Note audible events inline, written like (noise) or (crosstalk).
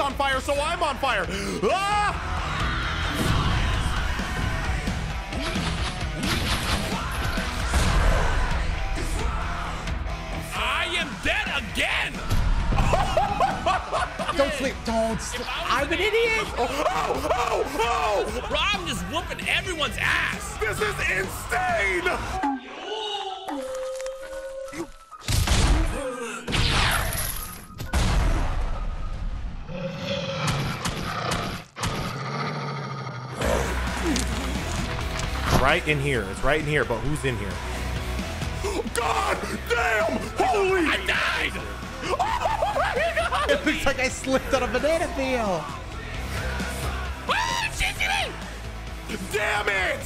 on fire. So I'm on fire. Ah! I am dead again. (laughs) Don't sleep. Don't sleep. I'm an idiot. Oh, oh, oh! Bro, I'm just whooping everyone's ass. This is insane! Right in here. It's right in here, but who's in here? God damn! Holy! I died. It oh, (laughs) looks like I slipped on a banana peel. Ah, shit, shit, shit. Damn it!